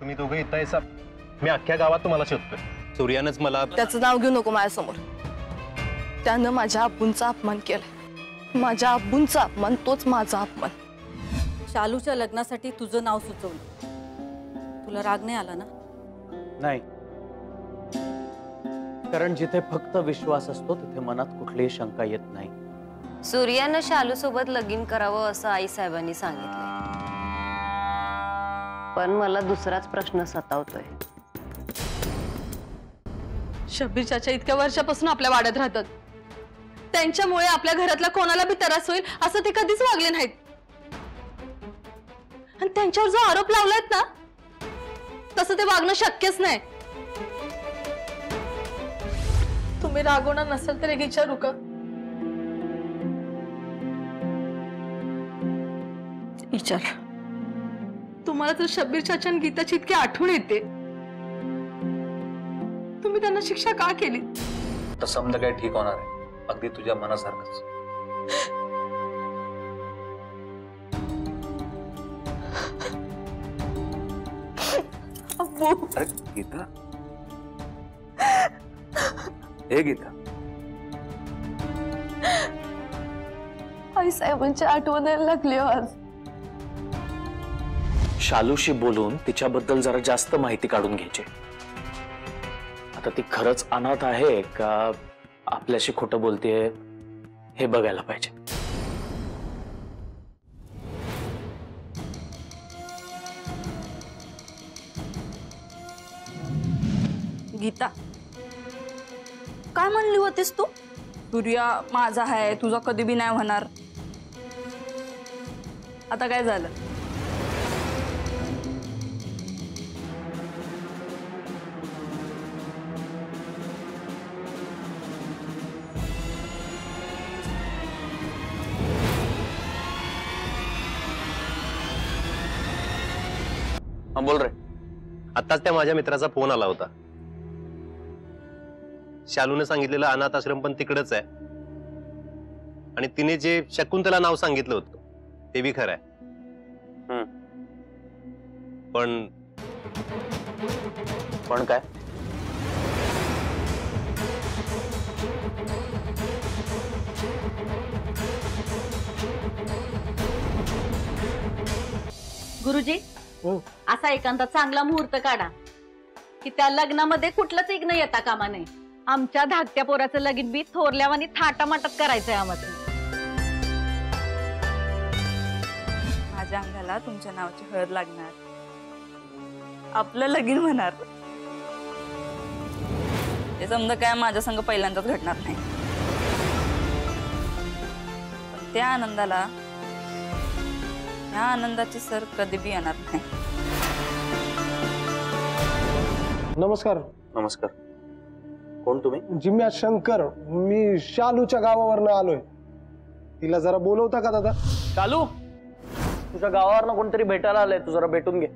तुम्ही दोघं येत आहे मी अख्ख्या गावात तुम्हाला शोधतोय. सूर्यानंच मला त्याचं नाव घेऊ नको माझ्यासमोर. त्यानं माझ्या अब्बूंचा अपमान केलाय. माझ्या अब्बूंचा अपमान तोच माझा अपमान. शालूच्या लग्नासाठी तुझं नाव सुचवलं. तुला राग नाही आला ना? नाही. कारण जिथे फक्त विश्वास असतो तिथे मनात कुठलीही शंका येत नाही. सूर्यानं शालू सोबत लगीन करावं असं आई साहेबांनी सांगितलं. पण मला दुसराच प्रश्न सतावतोय. शब्बीर चाचा इतक्या वर्षापासून आपल्या वाड्यात राहतात. त्यांच्यामुळे आपल्या घरातल्या कोणाला बी त्रास होईल असं ते कधीच वागले नाहीत. आणि त्यांच्यावर जो आरोप लावलायत ना, तसं ते वागणं शक्यच नाही. तुम्ही रागवणार नसेल तर एक विचारू का? विचार. तुम्हाला तर शब्बीर चाचा गीताची इतकी आठवण येते. तुम्ही त्यांना शिक्षा का केली? तर समजा काही ठीक होणार आहे. अगदी तुझ्या मनासारखंच. अब्बू अरे गीता. हे गीता. आई साहेबांची आठवण यायला लागली हो आज. शालूशी बोलून तिच्याबद्दल जरा जास्त माहिती काढून घ्यायची. आता ती खरंच अनाथ आहे का आपल्याशी खोटं बोलतेय हे बघायला पाहिजे. गीता काय म्हणली होतीस तू? सूर्या माझा आहे तुझा कधी बी नाही होणार. आता काय झालं? हा बोल रे आताच त्या माझ्या मित्राचा फ़ोन आला होता. शालूने सांगितलेलं अनाथ आश्रम पण तिकडच आहे. आणि तिने जे शकुंतला नाव सांगितलं होतं ते बी खरं आहे. पण पण काय? गुरुजी असा एखादा चांगला मुहूर्त काढा. की त्या लग्नामध्ये कुठलंच इग्न येता कामा नये. आमच्या धाकट्या पोराचं लगीन बी थोरल्यावानी थाटामाटात करायचंय आम्हाला माझ्या अंगाला तुमच्या नावाची हळद लागणार. आपलं लगीन होणार. ते समजा काय माझ्या संग पहिल्यांदाच घडणार नाही. पण त्या आनंदाला ह्या आनंदाची सर कधी बी येणार नाही नमस्कार। नमस्कार। कोण तुम्ही? जिम्या शंकर मी शालूच्या गावावरनं आलोय. तिला जरा बोलवता का दादा? शालू तुझ्या गावावरनं कोणतरी भेटायला आलंय तू जरा भेटून घे.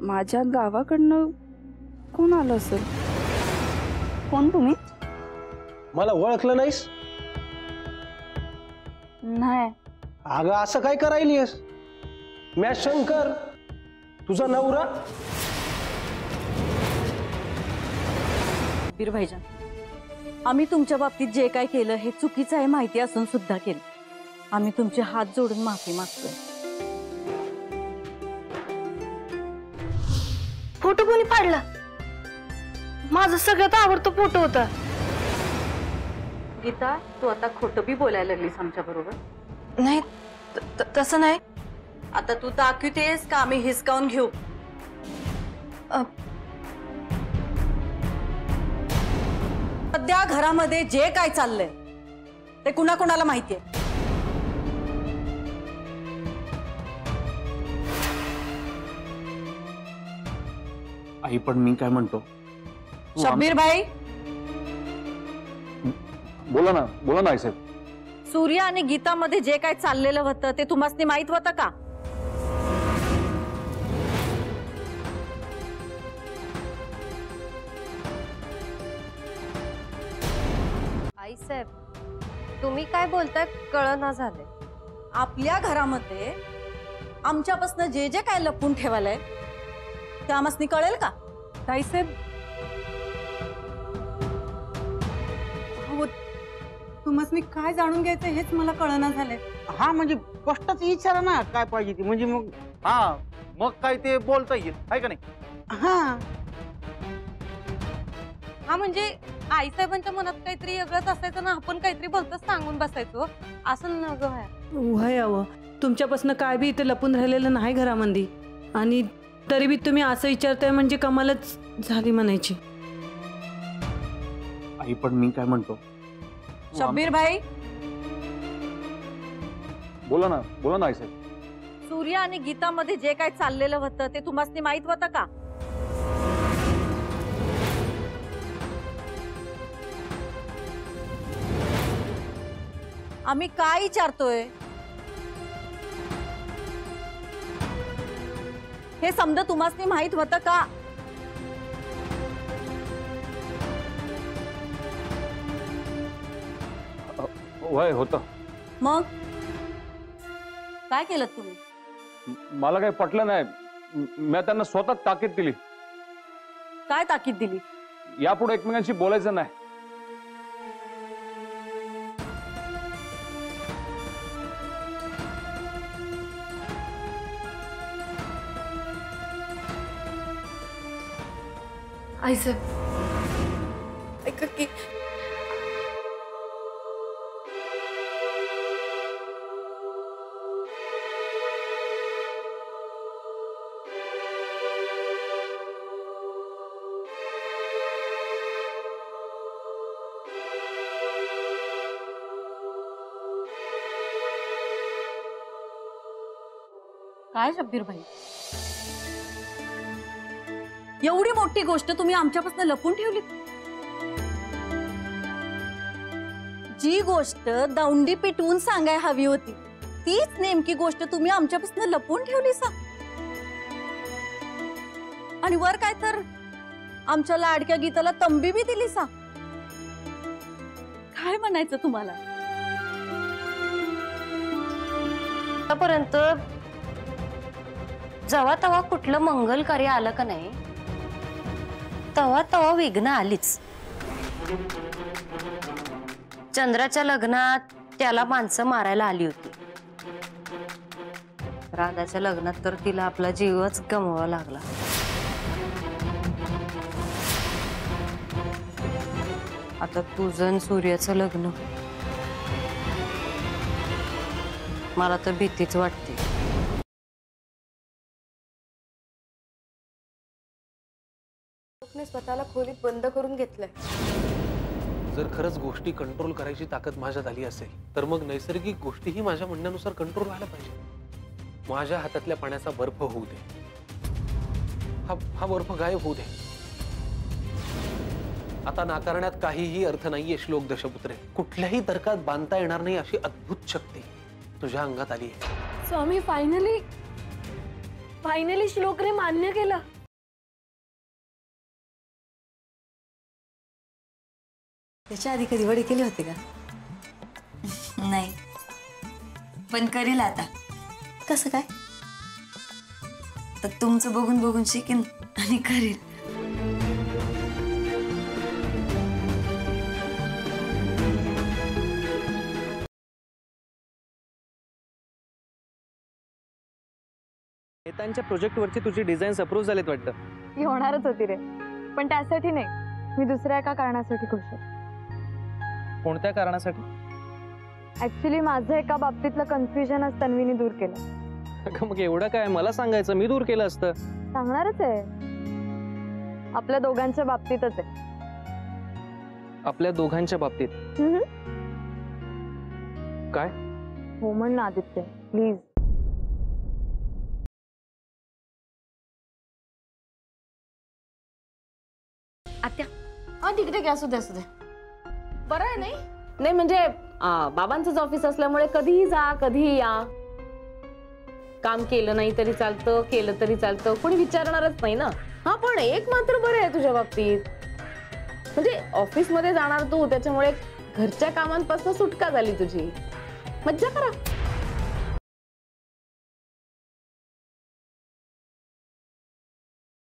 माझ्या गावाकडनं कोण आलं असेल? कोण तुम्ही? मला ओळखलं नाहीस? नाही. अगं असं काय करायलीस म्या शंकर तुझा नवरा? बीर भाईजान आम्ही तुमच्या बाबतीत जे काय केलं हे चुकीचं आहे माहिती असून सुद्धा केलं. आम्ही तुमचे हात जोडून माफ़ी मागतोय. फ़ोटो कोणी फाडला माझा सगळ्यात आवडतो फ़ोटो होता. गीता तू आता खोटं बी बोलायला लागलीस आमच्या बरोबर. नाही त- त- तसं नाही. आता तू दाखवतेस का आम्ही हिसकावून घेऊ अ, सध्या घरामध्ये जे काय चाललंय ते कुणाकुणाला माहितीये? आई पण मी काय म्हणतो? शब्बीर भाई? बोला ना बोला ना साहेब. सूर्य आणि गीतामध्ये जे काय चाललेलं होतं ते तुम्हाला माहित होतं का? आई साहेब तुम्ही काय बोलताय कळना झाले आपल्या घरामध्ये आमच्यापासून जे जे काय लपून ठेवायलंय आमसनी कळेल का? ताईसाहेब तुम्हाला काय जाणून घ्यायचं हेच मला कळना झालंय. हा म्हणजे स्पष्टच विचारा ना काय पाहिजे ते. म्हणजे मग हा मग काय ते बोलता येईल आहे का नाही? हा. हा म्हणजे आईसाहेबांच्या मनात काहीतरी वेगळंच असायचं ना आपण काहीतरी भलतंच सांगून बसायचो. असं न ग वय अव तुमच्यापासून काय बी इथे लपून राहिलेलं नाही घरामध्ये आणि तरी बी तुम्ही असं विचारताय म्हणजे कमालच झाली म्हणायची. आई पण मी काय म्हणतो? शब्बीर भाई? बोला ना बोला ना आई साहेब सूर्य आणि गीतामध्ये जे काय चाललेलं होतं ते तुम्हाला माहित होतं का? आम्ही काय विचारतोय? हे समजा तुम्हाला माहित होतं का? वय होतं. मग? काय केलं तुम्ही? म- मला काही पटलं नाही. मी त्यांना स्वतः ताकीद दिली. काय ताकीद दिली? यापुढे एकमेकांशी बोलायचं नाही. आईसाहेब ऐका की काय शब्बीर भाई एवढी मोठी गोष्ट तुम्ही आमच्यापासून लपून जी गोष्ट दौंडी पिटवून सांगाय हवी होती, तीच नेमकी गोष्ट तुम्ही आमच्यापासून लपून ठेवली वर काय तर आमच्या लाडक्या तंबी बी दिली सा. काय तुम्हाला? आतापर्यंत जेव्हा तेव्हा कुठलं मंगल कार्य आलं का नाही तेव्हा तवा विघ्न आलीच. चंद्राच्या लग्नात त्याला माणसं मारायला आली होती. राधाच्या लग्नात तर तिला आपला जीवच गमवावा लागला. आता तुझं सूर्याचं लग्न. मला तर भीतीच वाटते. स्वतःला खोलीत बंद करून घेतलंय. जर खरंच गोष्टी कंट्रोल करायची ताकद माझ्यात आली असेल तर मग नैसर्गिक गोष्टीही माझ्या म्हणण्यानुसार कंट्रोल व्हायला पाहिजे. माझ्या हातातल्या पाण्याचा बर्फ़ होऊ दे. हा हा बर्फ़ गायब होऊ दे. आता नाकारण्यात काहीही अर्थ नाहीये श्लोक दशपुत्रे. कुठल्याही तर्कात बांधता येणार नाही अशी अद्भुत शक्ती तुझ्या अंगात आली आहे स्वामी फायनली फायनली श्लोकने मान्य केलं. त्याच्या आधी कधी वडी केली होती का? नाही. पण करेल आता. कसं काय? तर तुमचं बघून बघून शिकेन आणि करेल. नेतांच्या प्रोजेक्टवरची तुझी डिझाईन्स अप्रूव्ह झालेत वाटतं? ती होणारच होती रे. पण त्यासाठी नाही. मी दुसऱ्या एका कारणासाठी खुश आहे. कोणत्या कारणासाठी? ऍक्च्युली माझं एका बाबतीतलं कन्फ्युजनच तन्वीने दूर केलं. अगं मग एवढं काय? मला सांगायचं. मी दूर केलं असतं. सांगणारच आहे. आपल्या दोघांच्या बाबतीतच आहे. आपल्या दोघांच्या बाबतीत? काय? हो म्हण ना आदित्य. प्लीज़ आत्या. तिकडे घ्या असू दे असू दे बरं आहे नाही? नाही म्हणजे बाबांचंच ऑफिस असल्यामुळे कधीही जा कधीही या. काम केलं नाही तरी चालतं केलं तरी चालतं. कोणी विचारणारच नाही ना. हा पण एक मात्र बरं आहे तुझ्या बाबतीत. म्हणजे ऑफिसमध्ये जाणार तू त्याच्यामुळे घरच्या कामांपासून सुटका झाली तुझी. मज्जा करा.